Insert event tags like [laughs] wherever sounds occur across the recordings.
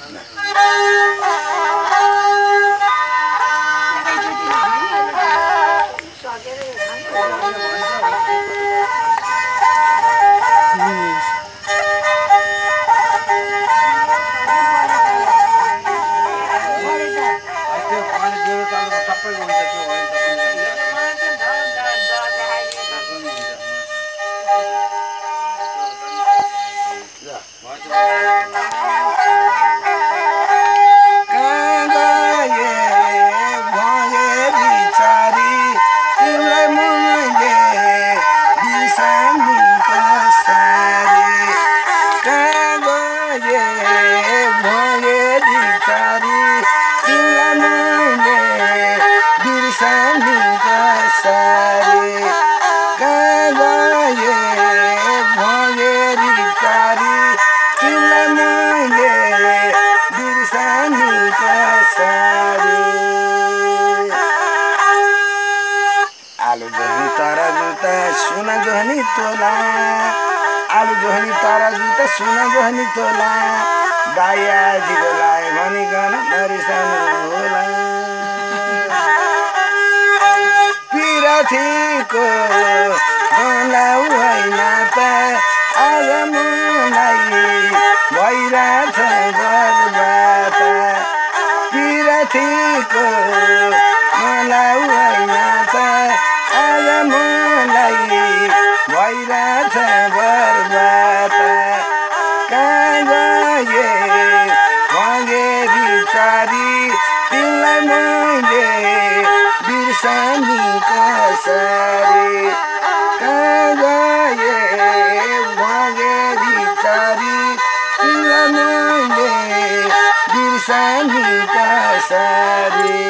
Yeah. [laughs] तारा जुता सुना जोहनी तोला। आलु जोहनी तारा जुता सुना जोहनी तोला। दाया जिरो लायो भनिकन नरिसानु होला। पिराथीको बनाउ होइन त। आज मलाई भइरहेछ बर्बाद पिराथीको मैले बिर्सानी कसरी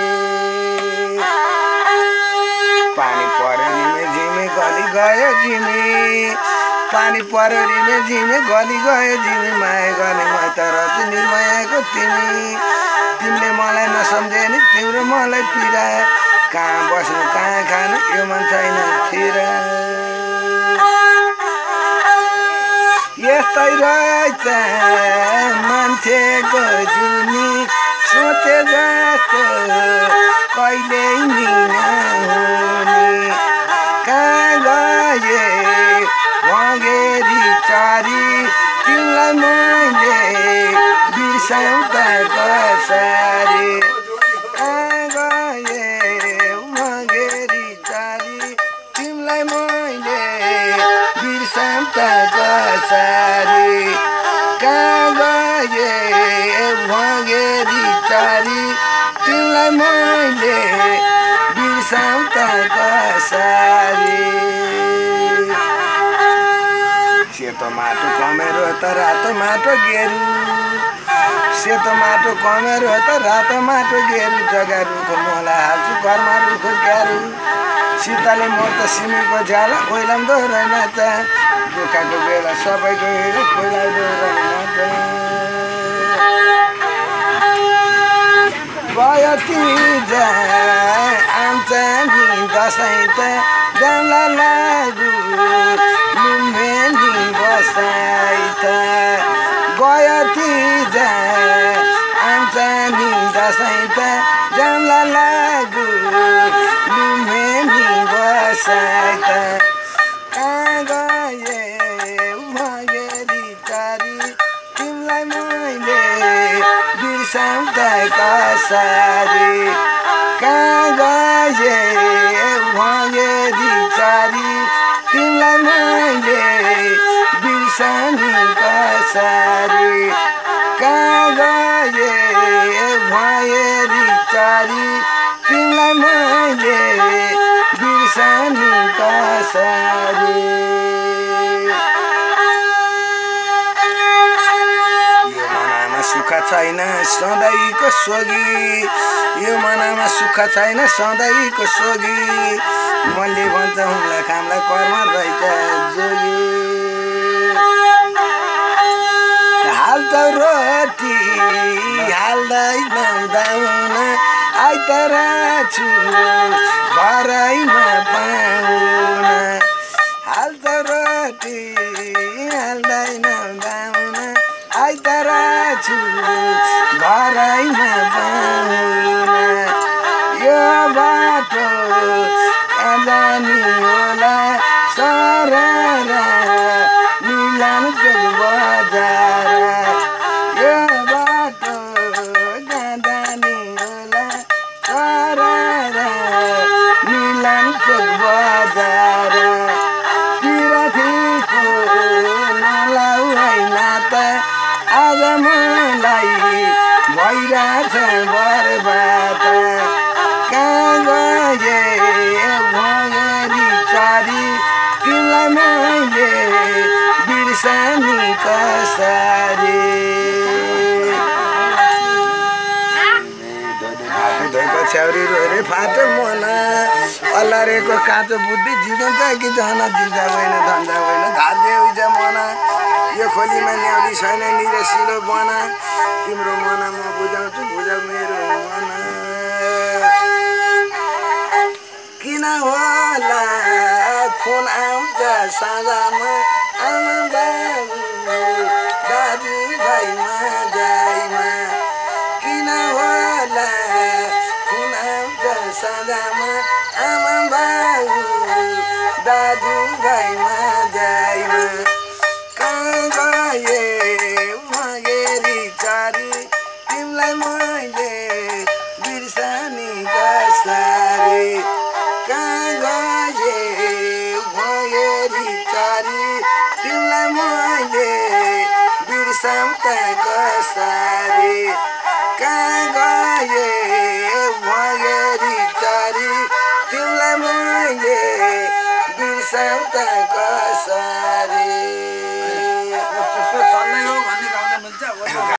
पानी पऱ्यो रिमे झिमे गली गयो झिमे पानी पऱ्यो रिमे झिमे गली गयो झिमे माया गर्ने म त रच निर्मायाको तिमी। तिमीले मलाई नसम्झे नि तिम्रो मलाई पिरा कहाँ बस्नु कहाँ खानु यो मन छैन थिर रहेछ मान्छेको जुनी सोचे जस्तो कहिल्यै नि कहाँ गए भगेरी चारी तिमीलाई मैले बिर्साउँ त कसरी? सेतो माटो कमेरो त रातो माटो गेरु सेतो माटो कमेरो त रातो माटो गेरु जग्गा रुखो मोला हाल्छु घरमा रुखो ग्यारु सीताले म त सिमीको झ्याल कोइलाम दोहोऱ्याउन त दुःखको बेला सबैको कोइला दोहोऱ्याउन त आउँछ नि दसैँ त जान्ला लागु लुम्बेनी बसाइ त। गयो तिज आउँछ नि दसैँ त जान्ला लागु लुम्बेनी बसाइ त। त कसरी कहाँ गए भगेरी चारी तिमीलाई मैले बिर्सानी कसरी कहाँ गए भगेरी चारी तिमीलाई मैले बिर्सानी कसरी छैन सधैँको सोगी? यो मनामा सुख छैन सधैँको सोगी? मैले भन्छ हुँलाई खामलाई कर्म रहेछ जोगी। हाल त रोटी दाउन आइतर छु घरैमा होला सारा निलाम बजार यो बाटो होला बजार नलाउ है आज मलाई भइरहेछ बर्बाद बिर्सनी कसरी रोरे फाटो मना अल्लारेको काँचो बुद्धि जिउँछ कि जन जिजा होइन धन्दा धार्जे उइज मना यो खोलीमा न्याउली छैन निरसिलो बना तिम्रो मना म बुझाउँछु बुझाउ मेरो मना किन होला खुन आउँछ साँझमा आमा बाउ दाजु भाइमा जाइमा कहाँ गए मगेरी चारी तिमीलाई मैले बिर्सनी